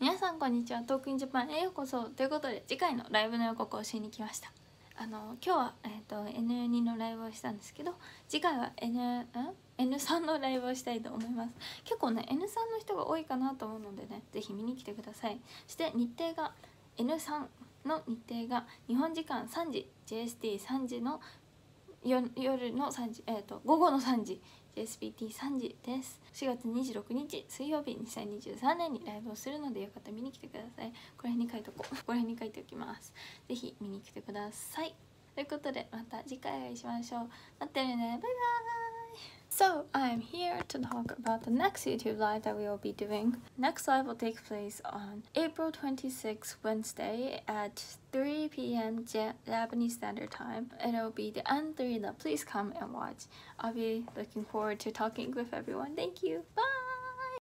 皆さんこんにちは。トークインジャパンへようこそ。ということで次回のライブの予告をしに来ました。あの今日は、えーと、N2 のライブをしたんですけど次回は N, N3 のライブをしたいと思います。結構ね N3 の人が多いかなと思うのでね是非見に来てください。そして日程が N3 の日程が日本時間3時 JST3 時の夜の3時、えーと、午後の3時 JSPT3 時です。4月26日水曜日2023年にライブをするのでよかったら見に来てください。これに書いとこう。ここら辺に書いておきます。是非見に来てください。ということでまた次回お会いしましょう。待ってるね。バイバーイ。So, I'm here to talk about the next YouTube live that we will be doing. Next live will take place on April 26th, Wednesday at 3 p.m. Japanese Standard Time. It'll be the N3 that please come and watch. I'll be looking forward to talking with everyone. Thank you. Bye!